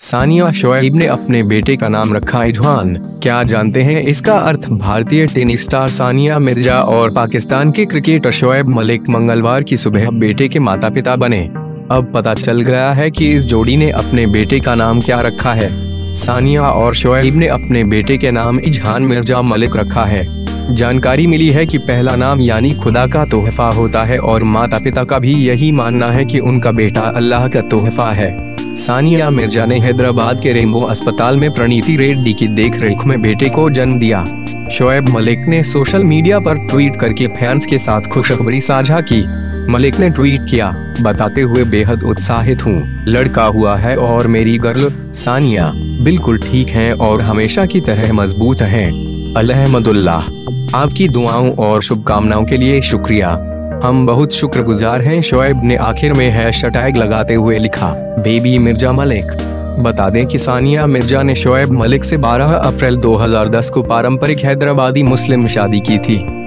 सानिया शोएब ने अपने बेटे का नाम रखा इजहान क्या जानते हैं इसका अर्थ? भारतीय टेनिस स्टार सानिया मिर्ज़ा और पाकिस्तान के क्रिकेटर शोएब मलिक मंगलवार की सुबह बेटे के माता पिता बने। अब पता चल गया है कि इस जोड़ी ने अपने बेटे का नाम क्या रखा है। सानिया और शोएब ने अपने बेटे के नाम इजहान मिर्ज़ा मलिक रखा है। जानकारी मिली है कि पहला नाम यानी खुदा का तोहफा होता है और माता पिता का भी यही मानना है कि उनका बेटा अल्लाह का तोहफा है। सानिया मिर्ज़ा ने हैदराबाद के रेमबो अस्पताल में प्रणीति रेड्डी की देखरेख में बेटे को जन्म दिया। शोएब मलिक ने सोशल मीडिया पर ट्वीट करके फैंस के साथ खुशखबरी साझा की। मलिक ने ट्वीट किया, बताते हुए बेहद उत्साहित हूँ। लड़का हुआ है और मेरी गर्ल, सानिया। बिल्कुल ठीक है और हमेशा की तरह मज़बूत है। अलहमदुल्ला आपकी दुआओं और शुभकामनाओं के लिए शुक्रिया। हम बहुत शुक्रगुजार हैं, शोएब ने आखिर में हैश टैग लगाते हुए लिखा, बेबी मिर्ज़ा मलिक। बता दें कि सानिया मिर्ज़ा ने शोएब मलिक से 12 अप्रैल 2010 को पारंपरिक हैदराबादी मुस्लिम शादी की थी।